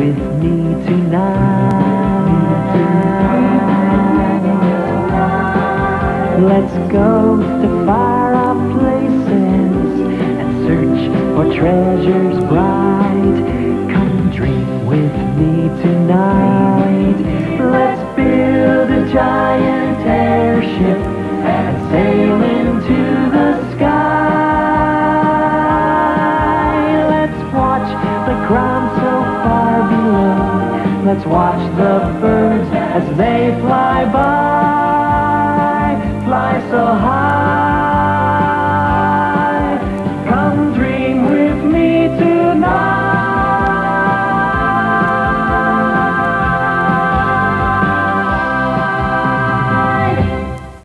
with me tonight. Let's go to far off places and search for treasures bright. Come dream with me tonight. Let's watch the birds as they fly by. Fly so high.